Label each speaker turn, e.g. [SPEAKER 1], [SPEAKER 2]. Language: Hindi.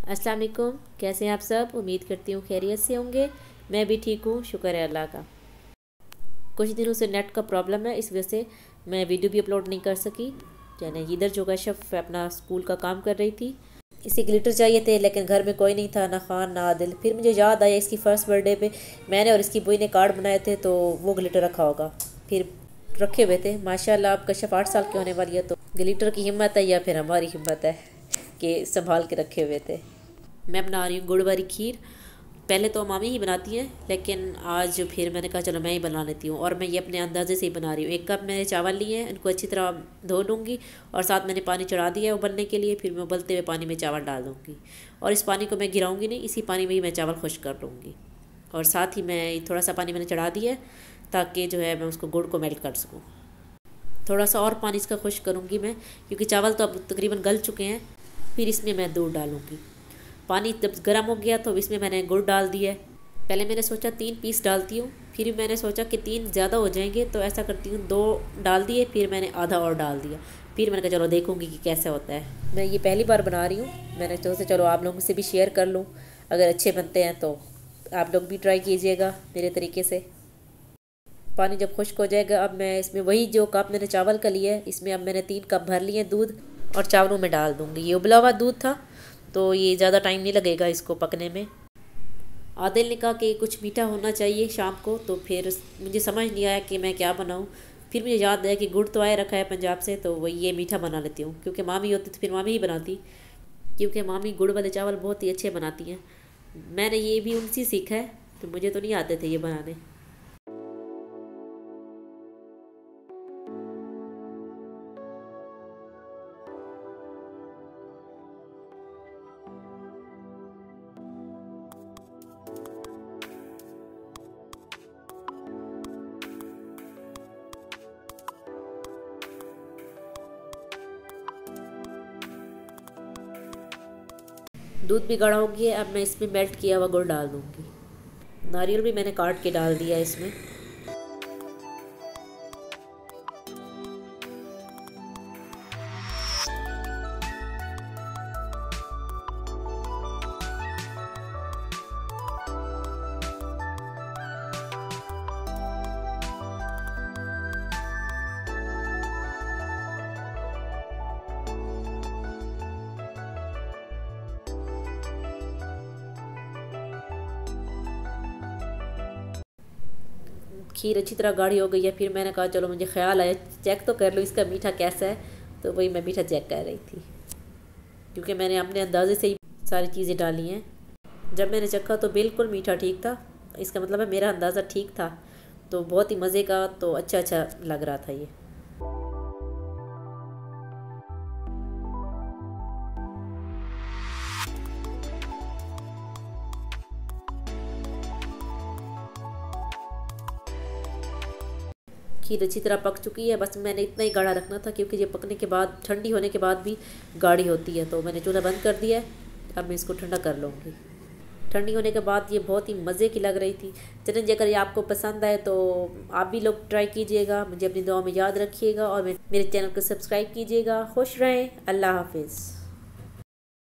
[SPEAKER 1] अस्सलाम वालेकुम कैसे हैं आप सब? उम्मीद करती हूँ खैरियत से होंगे। मैं भी ठीक हूँ, शुक्र है अल्लाह का। कुछ दिनों से नेट का प्रॉब्लम है, इस वजह से मैं वीडियो भी अपलोड नहीं कर सकी। यानी इधर जो कशफ अपना स्कूल का काम कर रही थी। इसे ग्लिटर चाहिए थे, लेकिन घर में कोई नहीं था, ना खान, ना आदिल। फिर मुझे याद आया इसकी फ़र्स्ट बर्थडे पे मैंने और इसकी बुई ने कार्ड बनाए थे तो वो ग्लिटर रखा होगा। फिर रखे हुए थे। माशाल्लाह अब कशफ आठ साल की होने वाली है तो ग्लिटर की हिम्मत है या फिर हमारी हिम्मत है? कि संभाल के रखे हुए थे। मैं बना रही हूँ गुड़ वाली खीर। पहले तो मामी ही बनाती हैं, लेकिन आज फिर मैंने कहा, चलो मैं ही बना लेती हूँ। और मैं ये अपने अंदाजे से ही बना रही हूँ। एक कप मैंने चावल लिए हैं, इनको अच्छी तरह धो लूँगी और साथ मैंने पानी चढ़ा दिया है उबलने के लिए, फिर मैं उबलते हुए पानी में चावल डाल दूँगी। और इस पानी को मैं गिराऊँगी नहीं, इसी पानी में ही मैं चावल खुश कर लूँगी। और साथ ही मैं थोड़ा सा पानी मैंने चढ़ा दिया ताकि जो है मैं उसको गुड़ को मेल्ट कर सकूँ। थोड़ा सा और पानी इसका खुश करूँगी मैं, क्योंकि चावल तो अब तकरीबन गल चुके हैं। फिर इसमें मैं दूध डालूँगी। पानी जब गर्म हो गया तो इसमें मैंने गुड़ डाल दिया पहले मैंने सोचा तीन पीस डालती हूँ, फिर मैंने सोचा कि तीन ज़्यादा हो जाएँगे तो ऐसा करती हूँ, दो डाल दिए, फिर मैंने आधा और डाल दिया। फिर मैंने कहा, चलो देखूँगी कि कैसा होता है। मैं ये पहली बार बना रही हूँ, मैंने सोचा, चलो आप लोगों से भी शेयर कर लूँ, अगर अच्छे बनते हैं तो। आप लोग भी ट्राई कीजिएगा मेरे तरीके से। पानी जब खुश्क हो जाएगा, अब मैं इसमें वही जो कप मैंने चावल का लिया है, इसमें अब मैंने तीन कप भर लिए दूध। और चावलों में डाल दूँगी। ये उबला हुआ दूध था तो ये ज़्यादा टाइम नहीं लगेगा इसको पकने में। आदिल ने कहा कि कुछ मीठा होना चाहिए शाम को तो फिर मुझे समझ नहीं आया कि मैं क्या बनाऊँ। फिर मुझे याद आया कि गुड़ तो आया रखा है पंजाब से तो वही ये मीठा बना लेती हूँ, क्योंकि मामी होती तो फिर मामी ही बनाती, क्योंकि मामी गुड़ वाले चावल बहुत ही अच्छे बनाती हैं। मैंने ये भी उनसे सीखा है तो मुझे तो नहीं आते थे ये बनाने। दूध भी गाढ़ा हो अब मैं इसमें मेल्ट किया हुआ गुड़ डाल दूँगी। नारियल भी मैंने काट के डाल दिया इसमें। खीर, अच्छी तरह गाढ़ी हो गई है, फिर मैंने कहा, चलो, मुझे ख्याल आया, चेक तो कर लो, इसका मीठा कैसा है? तो वही मैं मीठा चेक कर रही थी, क्योंकि मैंने अपने अंदाजे से ही सारी चीज़ें डाली हैं। जब मैंने चखा तो बिल्कुल मीठा ठीक था, इसका मतलब है मेरा अंदाज़ा ठीक था तो बहुत ही मज़े का तो अच्छा अच्छा लग रहा था ये। खीर अच्छी तरह पक चुकी है। बस मैंने इतना ही गाढ़ा रखना था क्योंकि ये पकने के बाद, ठंडी होने के बाद भी गाढ़ी होती है। तो मैंने चूल्हा बंद कर दिया है। अब मैं इसको ठंडा कर लूँगी। ठंडी होने के बाद ये बहुत ही मज़े की लग रही थी। चलें अगर ये आपको पसंद आए तो आप भी लोग ट्राई कीजिएगा। मुझे अपनी दुआ में याद रखिएगा और मेरे चैनल को सब्सक्राइब कीजिएगा। खुश रहें। अल्लाह हाफिज़।